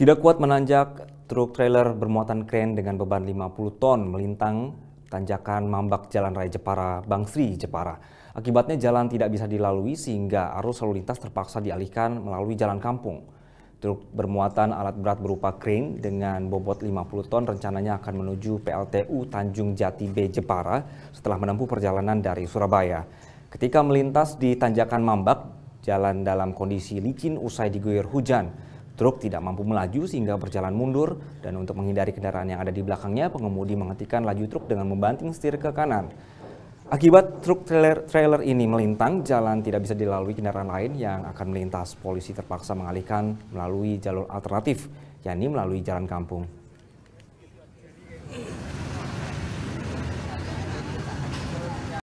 Tidak kuat menanjak, truk trailer bermuatan kren dengan beban 50 ton melintang tanjakan Mambak Jalan Raya Jepara, Bangsri, Jepara. Akibatnya jalan tidak bisa dilalui sehingga arus lalu lintas terpaksa dialihkan melalui jalan kampung. Truk bermuatan alat berat berupa kren dengan bobot 50 ton rencananya akan menuju PLTU Tanjung Jati B Jepara setelah menempuh perjalanan dari Surabaya. Ketika melintas di tanjakan Mambak, jalan dalam kondisi licin usai diguyur hujan. Truk tidak mampu melaju sehingga berjalan mundur dan untuk menghindari kendaraan yang ada di belakangnya, pengemudi menghentikan laju truk dengan membanting setir ke kanan. Akibat truk trailer, trailer ini melintang, jalan tidak bisa dilalui kendaraan lain yang akan melintas. Polisi terpaksa mengalihkan melalui jalur alternatif, yakni melalui jalan kampung.